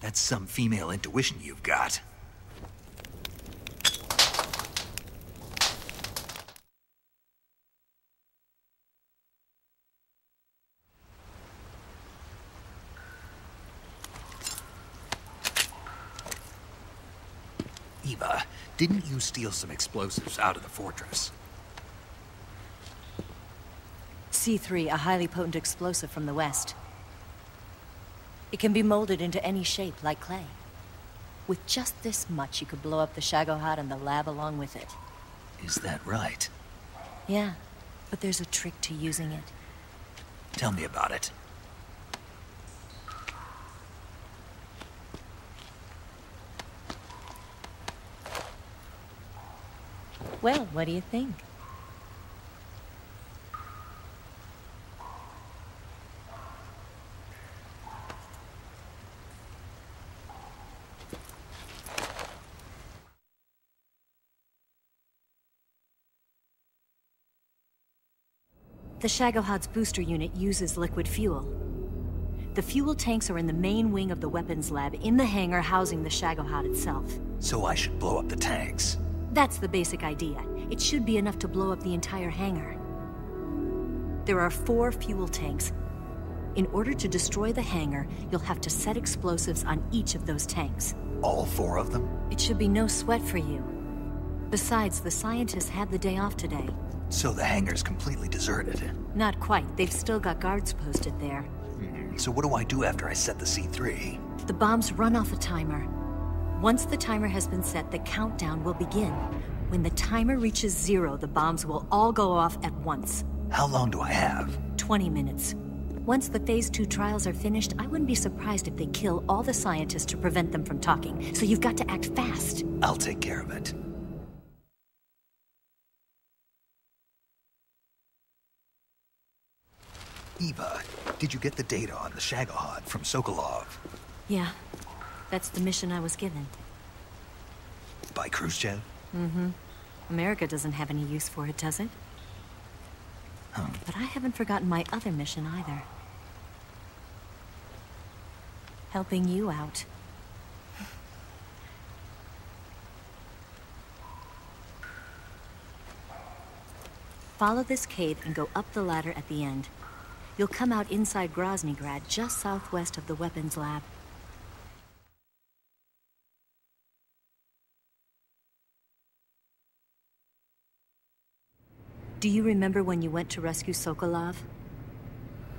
That's some female intuition you've got. Eva, didn't you steal some explosives out of the fortress? C3, a highly potent explosive from the west. It can be molded into any shape, like clay. With just this much, you could blow up the Shagohod and the lab along with it. Is that right? Yeah, but there's a trick to using it. Tell me about it. Well, what do you think? The Shagohod's booster unit uses liquid fuel. The fuel tanks are in the main wing of the weapons lab in the hangar housing the Shagohod itself. So I should blow up the tanks. That's the basic idea. It should be enough to blow up the entire hangar. There are four fuel tanks. In order to destroy the hangar, you'll have to set explosives on each of those tanks. All four of them? It should be no sweat for you. Besides, the scientists had the day off today. So the hangar's completely deserted. Not quite. They've still got guards posted there. Hmm, So what do I do after I set the C3? The bombs run off a timer. Once the timer has been set, the countdown will begin. When the timer reaches zero, the bombs will all go off at once. How long do I have? 20 minutes. Once the Phase 2 trials are finished, I wouldn't be surprised if they kill all the scientists to prevent them from talking. So you've got to act fast. I'll take care of it. Eva, did you get the data on the Shagohod from Sokolov? Yeah, that's the mission I was given. By Khrushchev? Mm-hmm. America doesn't have any use for it, does it? Huh. But I haven't forgotten my other mission either. Helping you out. Follow this cave and go up the ladder at the end. You'll come out inside Groznygrad, just southwest of the weapons lab. Do you remember when you went to rescue Sokolov?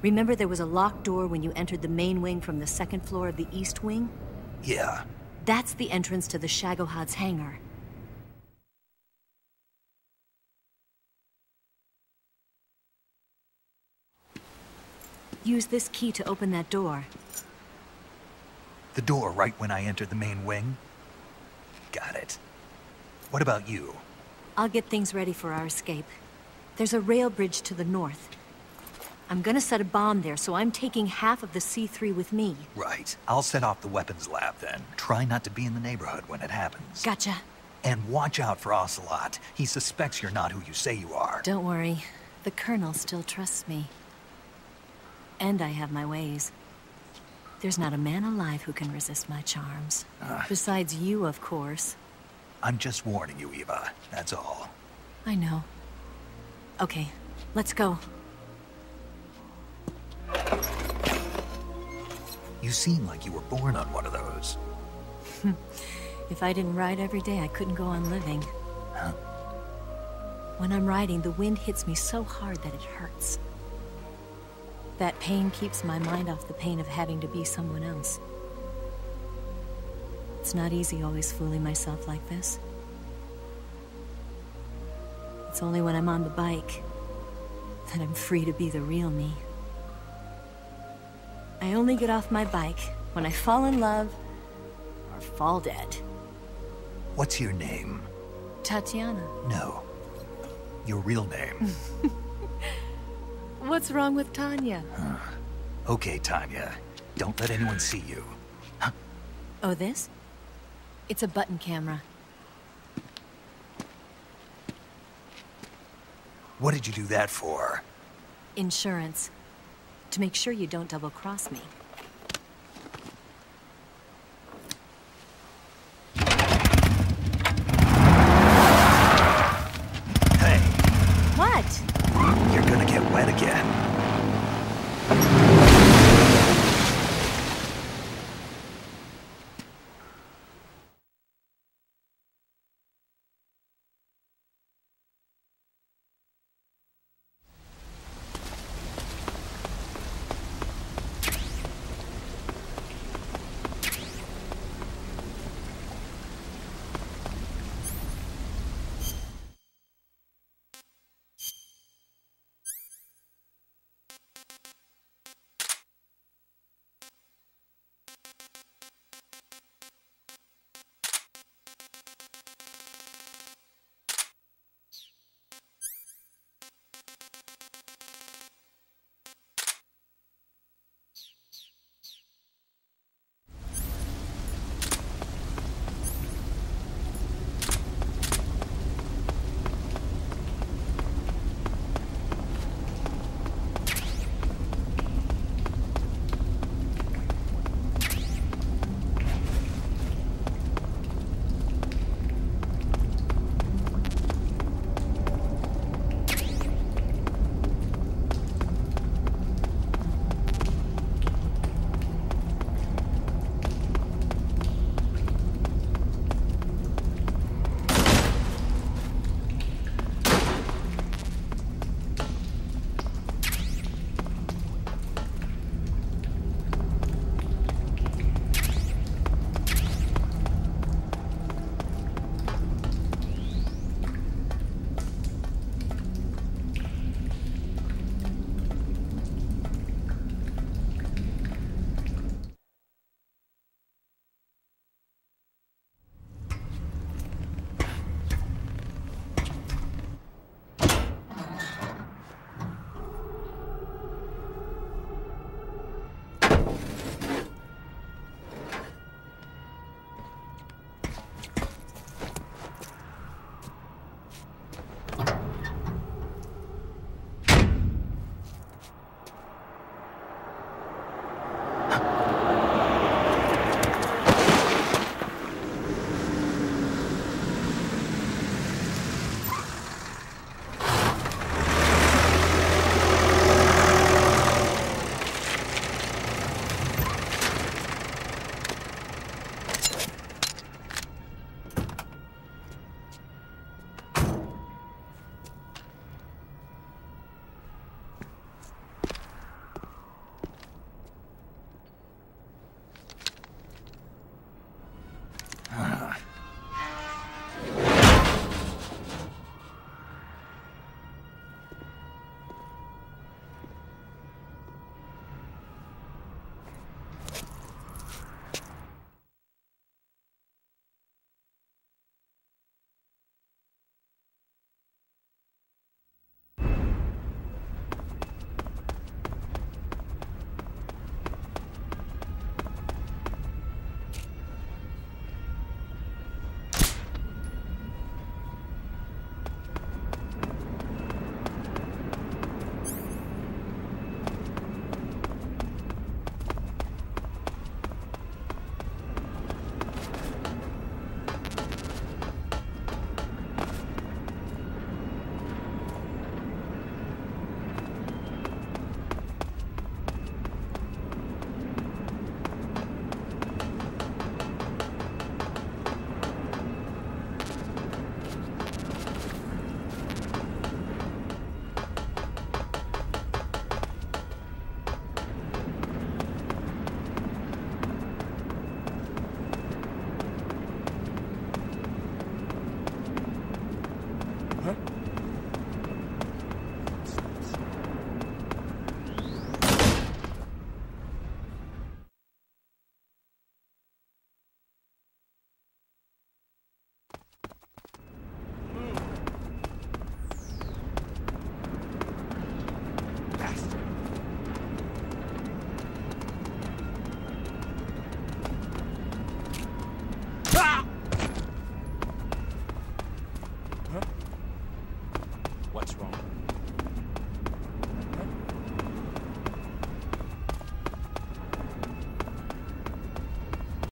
Remember there was a locked door when you entered the main wing from the second floor of the east wing? Yeah. That's the entrance to the Shagohod's hangar. Use this key to open that door. The door right when I entered the main wing? Got it. What about you? I'll get things ready for our escape. There's a rail bridge to the north. I'm gonna set a bomb there, so I'm taking half of the C3 with me. Right. I'll set off the weapons lab then. Try not to be in the neighborhood when it happens. Gotcha. And watch out for Ocelot. He suspects you're not who you say you are. Don't worry. The Colonel still trusts me. And I have my ways. There's not a man alive who can resist my charms. Ah. Besides you, of course. I'm just warning you, Eva. That's all. I know. Okay, let's go. You seem like you were born on one of those. If I didn't ride every day, I couldn't go on living. Huh? When I'm riding, the wind hits me so hard that it hurts. That pain keeps my mind off the pain of having to be someone else. It's not easy always fooling myself like this. It's only when I'm on the bike that I'm free to be the real me. I only get off my bike when I fall in love or fall dead. What's your name? Tatiana. No. Your real name. What's wrong with Tanya? Huh. okay, Tanya. Don't let anyone see you. Huh. Oh, this? It's a button camera. What did you do that for? Insurance. To make sure you don't double cross me.